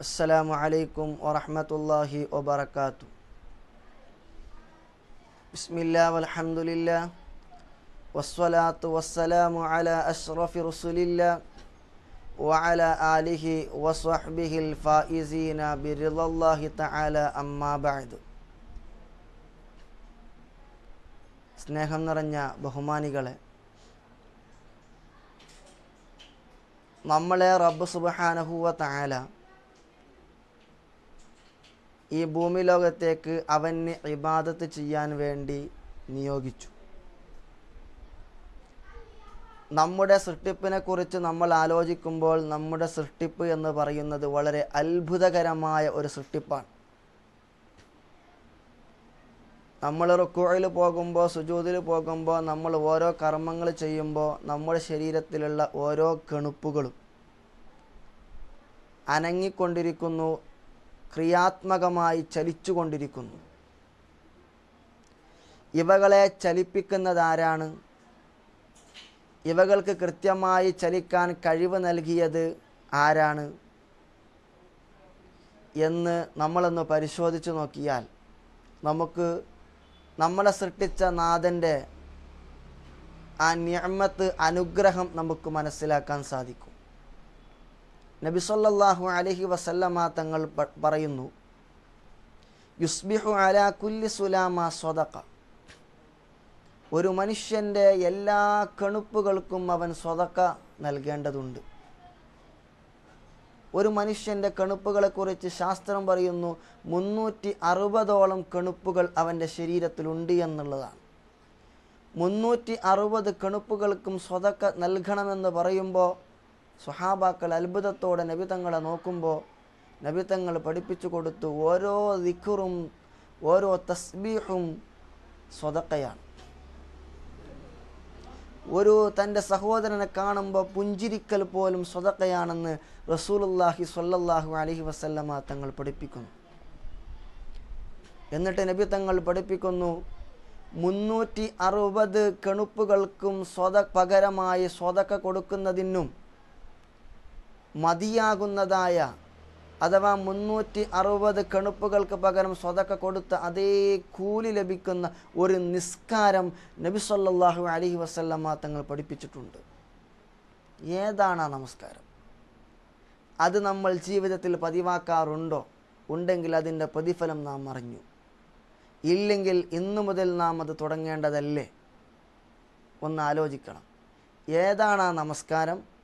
السلام عليكم ورحمة الله وبركاته بسم الله والحمد لله والصلاة والسلام على أشرف رسول الله وعلى آله وصحبه الفائزين برضا الله تعالى أما بعد സ്നേഹം നിറഞ്ഞ ബഹുമാനികളെ നമ്മളെ റബ്ബ് സുബഹാനഹുവ താല ഈ ഭൂമി ലോകത്തേക്ക് അവന് ഇബാദത്ത് ചെയ്യാൻ വേണ്ടി നിയോഗിച്ചു. നമ്മുടെ സൃഷ്ടിപ്പിനെ കുറിച്ച് നമ്മൾ ആലോചിക്കുമ്പോൾ നമ്മുടെ സൃഷ്ടിപ്പ് എന്ന് പറയുന്നത് വളരെ അത്ഭുതകരമായ ഒരു സൃഷ്ടിപ്പാണ്. നമ്മൾ റുക്കുഴയിൽ പോകുമ്പോൾ സുജൂതിൽ പോകുമ്പോൾ നമ്മൾ ഓരോ കർമ്മങ്ങൾ ചെയ്യുമ്പോൾ നമ്മുടെ ശരീരത്തിലുള്ള ഓരോ കണുപ്പുകളും അനങ്ങിക്കൊണ്ടിരിക്കുന്നു. ക്രിയാത്മകമായി ചലിച്ചുകൊണ്ടിരിക്കുന്നു. ഇവകളെ ചലിപ്പിക്കുന്നതാരാണ്? ഇവകൾക്ക് കൃത്യമായി ചലിക്കാൻ കഴിവ് നൽകിയത് ആരാണ്? എന്ന് നമ്മളൊന്ന് പരിശോധിച്ചു നോക്കിയാൽ നമുക്ക് നമ്മളെ സൃഷ്ടിച്ച നാഥന്റെ ആ നിയമത്ത് അനുഗ്രഹം നമുക്ക് മനസ്സിലാക്കാൻ സാധിക്കും. നബി സല്ലല്ലാഹു അലൈഹി വസല്ലമ തങ്ങൾ പറയുന്നു യുസ്ബിഹു അലാ കുല്ലി സുലാമ സ്വതക്ക ഒരു മനുഷ്യന്റെ എല്ലാ കണുപ്പുകൾക്കും അവൻ സ്വതക്ക നൽകേണ്ടതുണ്ട്. ഒരു മനുഷ്യന്റെ കണുപ്പുകളെക്കുറിച്ച് ശാസ്ത്രം പറയുന്നു മുന്നൂറ്റി അറുപതോളം കണുപ്പുകൾ അവന്റെ ശരീരത്തിലുണ്ട് എന്നുള്ളതാണ്. മുന്നൂറ്റി അറുപത് കണുപ്പുകൾക്കും സ്വതക്ക നൽകണമെന്ന് പറയുമ്പോൾ സ്വഹാബാക്കൾ അത്ഭുതത്തോടെ നബിതങ്ങളെ നോക്കുമ്പോൾ നബിതങ്ങൾ പഠിപ്പിച്ചു കൊടുത്തു ഓരോ ദിഖുറും ഓരോ തസ്ബീഹും സ്വതക്കയാണ്. ഒരു തന്റെ സഹോദരനെ കാണുമ്പോൾ പുഞ്ചിരിക്കൽ പോലും സ്വതക്കയാണെന്ന് റസൂലുല്ലാഹി സ്വല്ലല്ലാഹു അലഹി വസല്ലമ തങ്ങൾ പഠിപ്പിക്കുന്നു. എന്നിട്ട് നബി തങ്ങൾ പഠിപ്പിക്കുന്നു മുന്നൂറ്റി അറുപത് കെണുപ്പുകൾക്കും സ്വത പകരമായി സ്വതക്ക കൊടുക്കുന്നതിനും മതിയാകുന്നതായ അഥവാ മുന്നൂറ്റി അറുപത് കണുപ്പുകൾക്ക് പകരം സ്വതക്ക കൊടുത്ത അതേ കൂലി ലഭിക്കുന്ന ഒരു നിസ്കാരം നബി സല്ലല്ലാഹു അലൈഹി വസല്ലമ തങ്ങൾ പഠിപ്പിച്ചിട്ടുണ്ട്. ഏതാണ് ആ നമസ്കാരം? അത് നമ്മൾ ജീവിതത്തിൽ പതിവാക്കാറുണ്ടോ? ഉണ്ടെങ്കിൽ അതിന്റെ പ്രതിഫലം നാം അറിഞ്ഞു. ഇല്ലെങ്കിൽ ഇന്നു മുതൽ നാം അത് തുടങ്ങേണ്ടതല്ലേ? ഒന്ന് ആലോചിക്കണം. ഏതാണ് ആ നമസ്കാരം?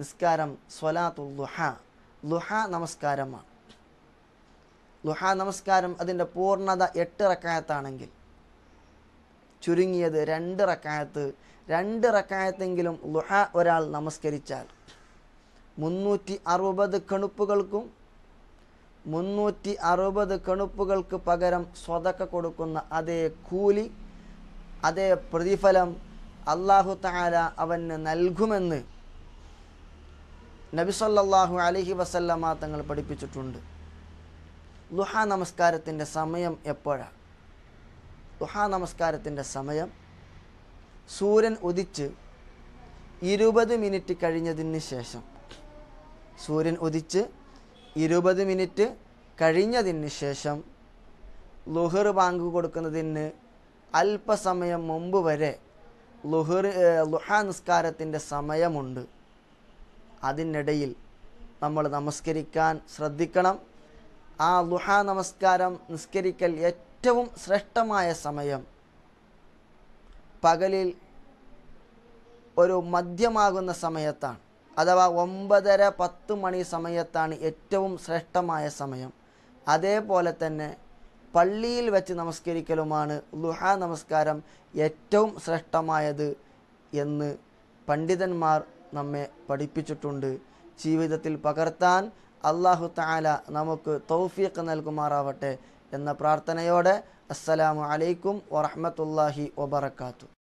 നിസ്കാരം സ്വലാത്തു ലുഹ. ലുഹ നമസ്കാരമാണ്. ലുഹ നമസ്കാരം അതിന്റെ പൂർണത എട്ട് റക്കായത്താണെങ്കിൽ ചുരുങ്ങിയത് രണ്ട് റക്കായത്ത്. രണ്ട് റക്കായത്തെങ്കിലും ലുഹ ഒരാൾ നമസ്കരിച്ചാൽ മുന്നൂറ്റി അറുപത് കണുപ്പുകൾക്കും മുന്നൂറ്റി അറുപത് കണുപ്പുകൾക്ക് പകരം സ്വതക്ക കൊടുക്കുന്ന അതേ കൂലി അതേ പ്രതിഫലം അള്ളാഹു താര അവന് നൽകുമെന്ന് നബി സല്ലല്ലാഹു അലൈഹി വസല്ലമ തങ്ങൾ പഠിപ്പിച്ചിട്ടുണ്ട്. ദുഹാ നമസ്കാരത്തിന്റെ സമയം എപ്പോഴാണ് ദുഹാ നമസ്കാരത്തിന്റെ സമയം സൂര്യൻ ഉദിച്ച് ഇരുപത് മിനിറ്റ് കഴിഞ്ഞതിന് ശേഷം. സൂര്യൻ ഉദിച്ച് ഇരുപത് മിനിറ്റ് കഴിഞ്ഞതിന് ശേഷം ലുഹർ ബാങ്ക് കൊടുക്കുന്നതിന് അല്പസമയം മുമ്പ് വരെ ലുഹർ ലുഹ നിസ്കാരത്തിന്റെ സമയമുണ്ട്. അതിനിടയിൽ നമ്മൾ നമസ്കരിക്കാൻ ശ്രദ്ധിക്കണം. ആ ലുഹ നമസ്കാരം നിസ്കരിക്കൽ ഏറ്റവും ശ്രേഷ്ഠമായ സമയം. പകലിൽ ഒരു മദ്യമാകുന്ന സമയത്താണ്. അഥവാ ഒമ്പതര പത്ത് മണി സമയത്താണ് ഏറ്റവും ശ്രേഷ്ഠമായ സമയം. അതേപോലെ തന്നെ പള്ളിയിൽ വെച്ച് നമസ്കരിക്കലുമാണ് ലുഹ നമസ്കാരം ഏറ്റവും ശ്രേഷ്ഠമായത് എന്ന് പണ്ഡിതന്മാർ നമ്മെ പഠിപ്പിച്ചിട്ടുണ്ട്. ജീവിതത്തിൽ പകർത്താൻ അള്ളാഹു താല നമുക്ക് തൗഫീഖ് നൽകുമാറാവട്ടെ എന്ന പ്രാർത്ഥനയോടെ അസ്സലാമു അലൈക്കും വറഹ്മത്തുള്ളാഹി വബറകാതുഹു.